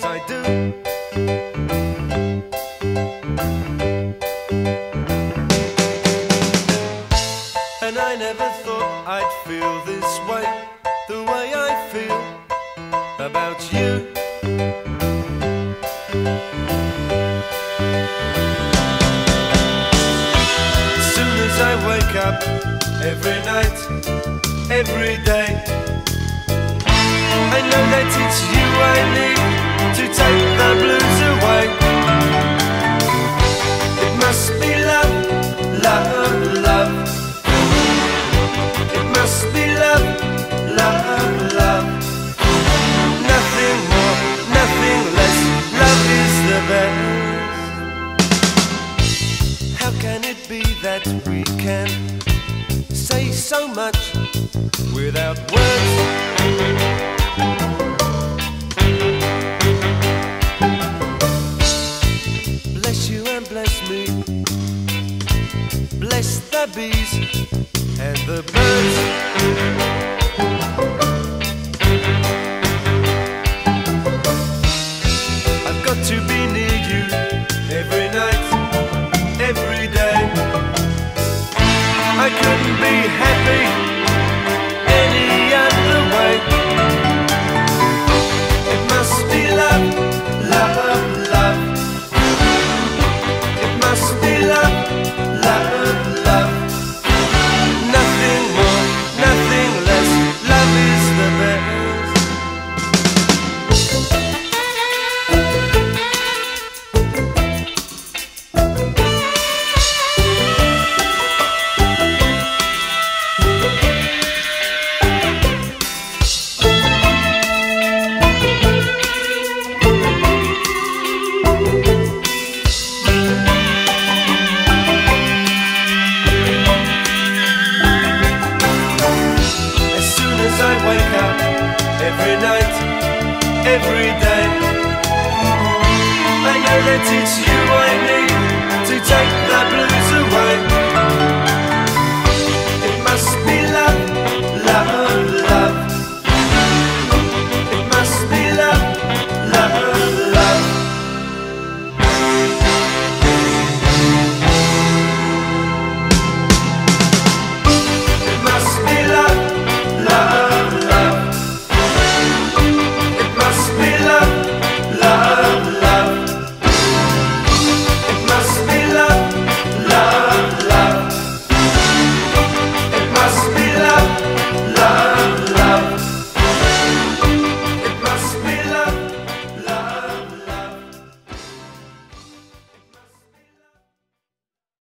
as I do. And I never thought I'd feel this way, the way I feel about you. As soon as I wake up every night, every day, I know that it's you I need take the blues away. It must be love, love, love. It must be love, love, love. Nothing more, nothing less. Love is the best. How can it be that we can say so much without words? Bless the bees and the birds. I wake up every night, every day. I know that it's you I need to take.